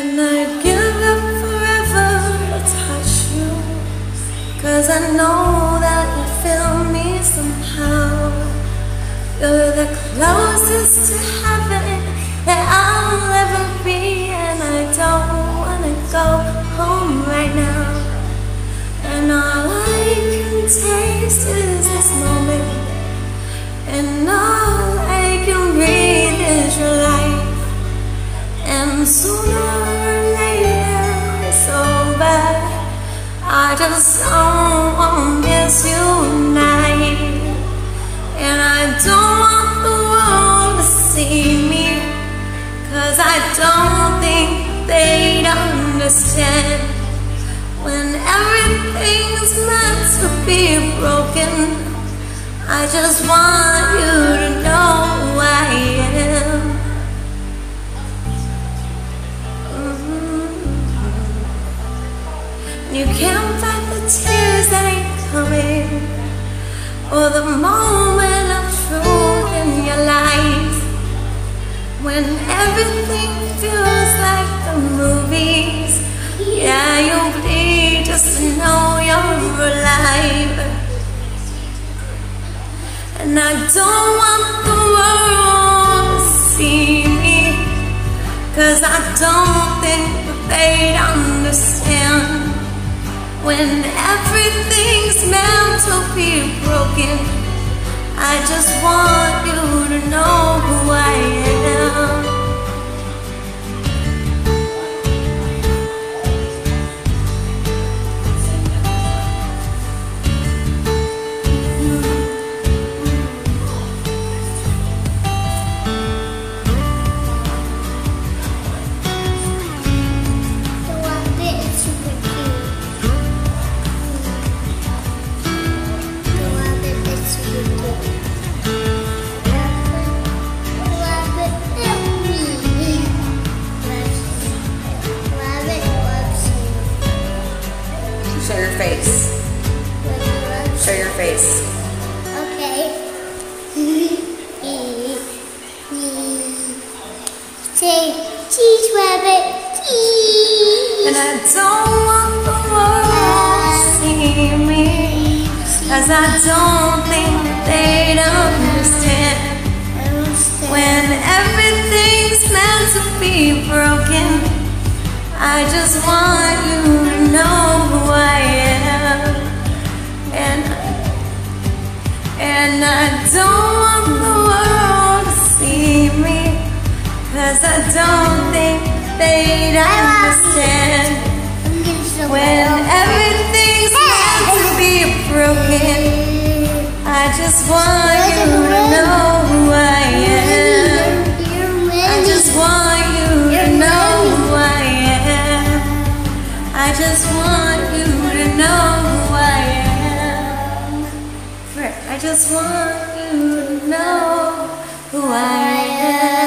And I'd give up forever to touch you. Cause I know that you feel me somehow. You're the closest to heaven that I'll ever be. And I don't wanna go home right now. And all I can taste is this moment. And all just don't wanna miss you tonight. And I don't want the world to see me. Cause I don't think they'd understand. When everything's meant to be broken. I just want you to know who I am. You can't tears that ain't coming, or the moment of truth in your life. When everything feels like the movies, yeah, you'll bleed just to know you're alive. And I don't want the world to see me Cause I don't think that they'd understand When everything's meant to be broken. I just want Face. Okay. Say cheese rabbit. Cheese. And I don't want the world to see me Cause I don't think they'd understand When everything's meant to be broken I just want don't want the world to see me Cause I don't think they'd understand. When everything's meant to be broken I just want you to know who I am. I just want you to know who I am. I just want you to know who I am. I just want you know who I am.